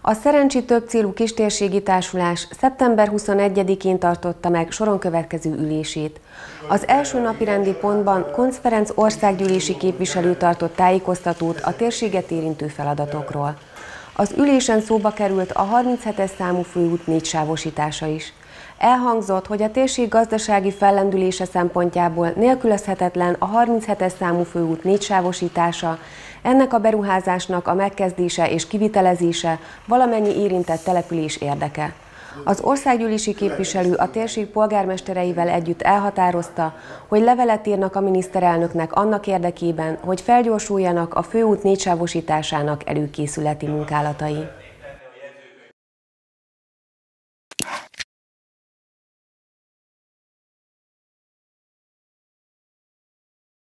A Szerencsi Többcélú Kistérségi Társulás szeptember 21-én tartotta meg soron következő ülését. Az első napi rendi pontban Konc országgyűlési képviselő tartott tájékoztatót a térséget érintő feladatokról. Az ülésen szóba került a 37-es számú főút négy sávosítása is. Elhangzott, hogy a térség gazdasági fellendülése szempontjából nélkülözhetetlen a 37-es számú főút négysávosítása, ennek a beruházásnak a megkezdése és kivitelezése valamennyi érintett település érdeke. Az országgyűlési képviselő a térség polgármestereivel együtt elhatározta, hogy levelet írnak a miniszterelnöknek annak érdekében, hogy felgyorsuljanak a főút négysávosításának előkészületi munkálatai.